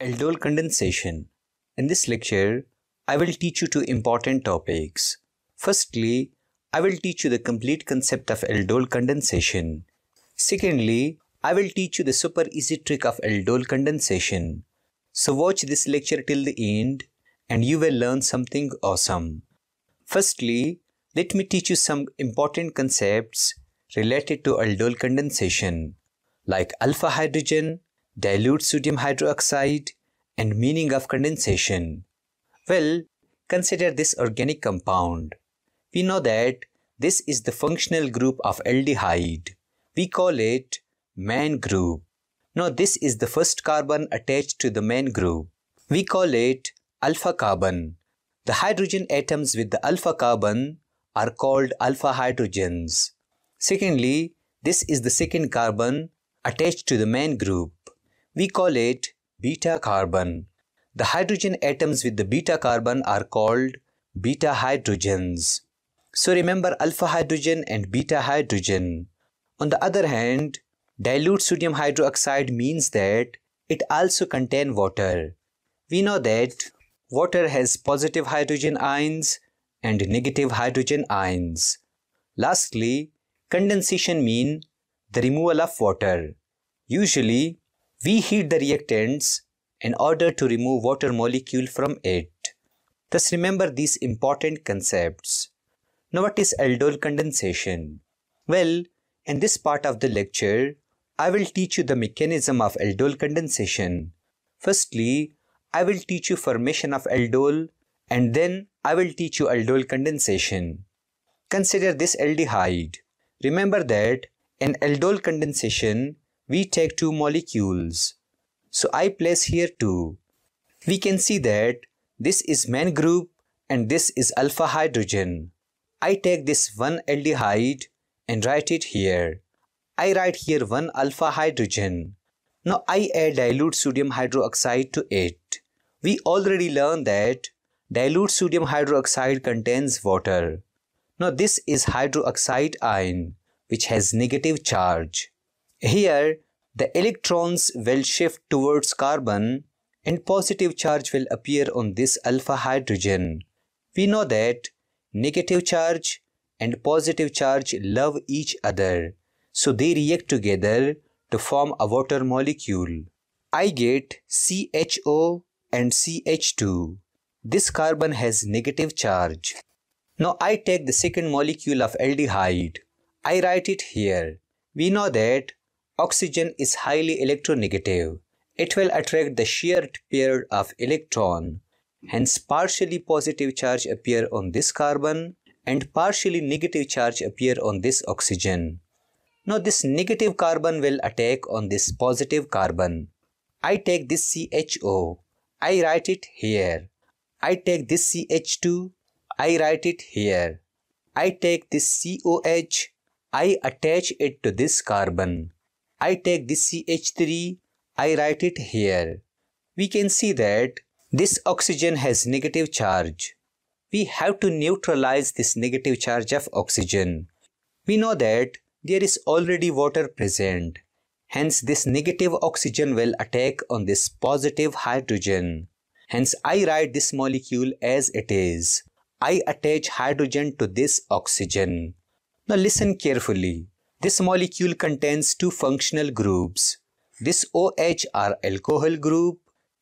Aldol condensation. In this lecture, I will teach you two important topics. Firstly, I will teach you the complete concept of aldol condensation. Secondly, I will teach you the super easy trick of aldol condensation. So watch this lecture till the end and you will learn something awesome. Firstly, let me teach you some important concepts related to aldol condensation like alpha hydrogen, dilute sodium hydroxide and meaning of condensation. Well, consider this organic compound. We know that this is the functional group of aldehyde. We call it main group. Now this is the first carbon attached to the main group. We call it alpha carbon. The hydrogen atoms with the alpha carbon are called alpha hydrogens. Secondly, this is the second carbon attached to the main group. We call it beta carbon. The hydrogen atoms with the beta carbon are called beta hydrogens. So remember alpha hydrogen and beta hydrogen. On the other hand, dilute sodium hydroxide means that it also contains water. We know that water has positive hydrogen ions and negative hydrogen ions. Lastly, condensation means the removal of water. Usually, we heat the reactants in order to remove water molecule from it. Thus remember these important concepts. Now what is aldol condensation? Well, in this part of the lecture, I will teach you the mechanism of aldol condensation. Firstly, I will teach you formation of aldol and then I will teach you aldol condensation. Consider this aldehyde. Remember that in aldol condensation, we take two molecules. So I place here two. We can see that this is main group and this is alpha hydrogen. I take this one aldehyde and write it here. I write here one alpha hydrogen. Now I add dilute sodium hydroxide to it. We already learned that dilute sodium hydroxide contains water. Now this is hydroxide ion which has negative charge. Here, the electrons will shift towards carbon and positive charge will appear on this alpha hydrogen. We know that negative charge and positive charge love each other, so they react together to form a water molecule. I get CHO and CH2. This carbon has negative charge. Now I take the second molecule of aldehyde. I write it here. We know that oxygen is highly electronegative. It will attract the shared pair of electron. Hence partially positive charge appear on this carbon and partially negative charge appear on this oxygen. Now this negative carbon will attack on this positive carbon. I take this CHO. I write it here. I take this CH2. I write it here. I take this COH. I attach it to this carbon. I take this CH3, I write it here. We can see that this oxygen has negative charge. We have to neutralize this negative charge of oxygen. We know that there is already water present. Hence this negative oxygen will attack on this positive hydrogen. Hence I write this molecule as it is. I attach hydrogen to this oxygen. Now listen carefully. This molecule contains two functional groups. This OH are alcohol group.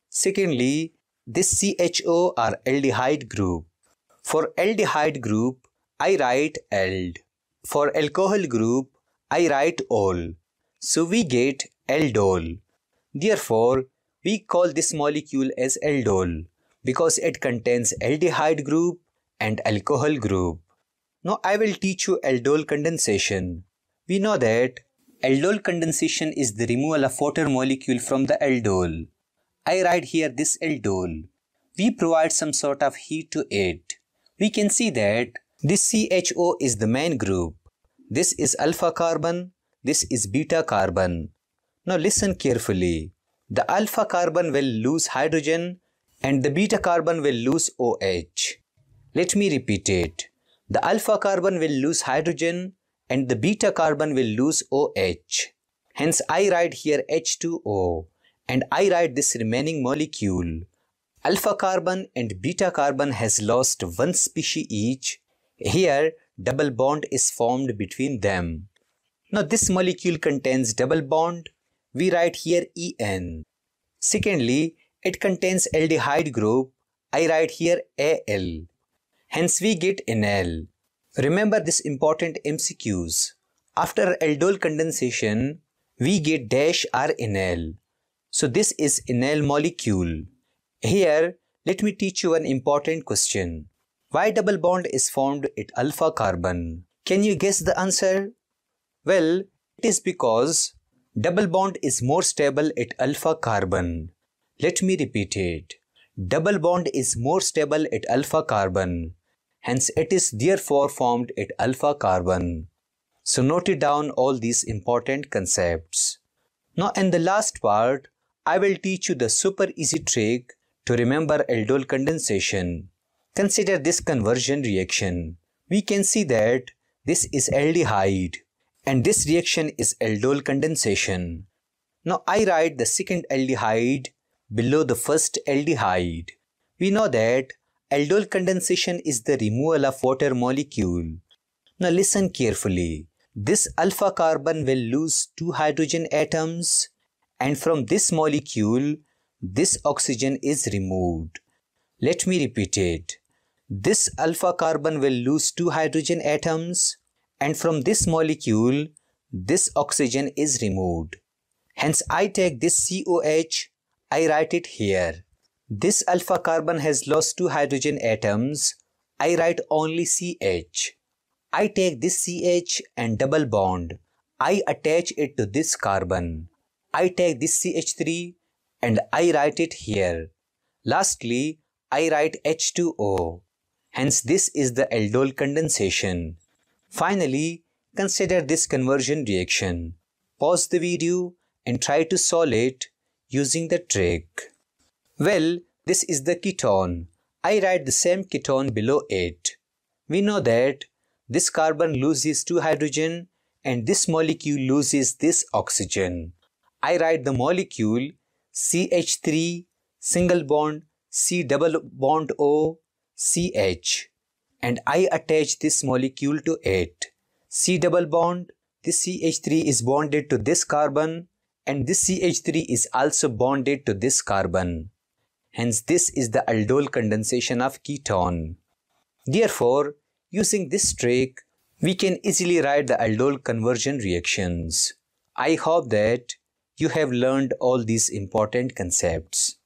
Secondly, this CHO are aldehyde group. For aldehyde group, I write ald. For alcohol group, I write ol. So we get aldol. Therefore, we call this molecule as aldol because it contains aldehyde group and alcohol group. Now I will teach you aldol condensation. We know that aldol condensation is the removal of water molecule from the aldol. I write here this aldol. We provide some sort of heat to it. We can see that this CHO is the main group. This is alpha carbon. This is beta carbon. Now listen carefully. The alpha carbon will lose hydrogen and the beta carbon will lose OH. Let me repeat it. The alpha carbon will lose hydrogen and the beta carbon will lose OH. Hence I write here H2O and I write this remaining molecule. Alpha carbon and beta carbon has lost one species each. Here, double bond is formed between them. Now this molecule contains double bond. We write here En. Secondly, it contains aldehyde group. I write here Al. Hence we get enal. Remember this important MCQs. After aldol condensation, we get dash RNL. So this is enal molecule. Here, let me teach you an important question. Why double bond is formed at alpha carbon? Can you guess the answer? Well, it is because double bond is more stable at alpha carbon. Let me repeat it. Double bond is more stable at alpha carbon. Hence, it is therefore formed at alpha carbon. So note it down all these important concepts. Now in the last part, I will teach you the super easy trick to remember aldol condensation. Consider this conversion reaction. We can see that this is aldehyde and this reaction is aldol condensation. Now I write the second aldehyde below the first aldehyde. We know that aldol condensation is the removal of water molecule. Now listen carefully. This alpha carbon will lose two hydrogen atoms and from this molecule, this oxygen is removed. Let me repeat it. This alpha carbon will lose two hydrogen atoms and from this molecule, this oxygen is removed. Hence I take this COH, I write it here. This alpha carbon has lost two hydrogen atoms, I write only CH. I take this CH and double bond. I attach it to this carbon. I take this CH3 and I write it here. Lastly, I write H2O. Hence this is the aldol condensation. Finally, consider this conversion reaction. Pause the video and try to solve it using the trick. Well, this is the ketone. I write the same ketone below it. We know that this carbon loses two hydrogen and this molecule loses this oxygen. I write the molecule CH3 single bond C double bond O CH and I attach this molecule to it. C double bond, this CH3 is bonded to this carbon and this CH3 is also bonded to this carbon. Hence this is the aldol condensation of ketone. Therefore, using this trick, we can easily write the aldol conversion reactions. I hope that you have learned all these important concepts.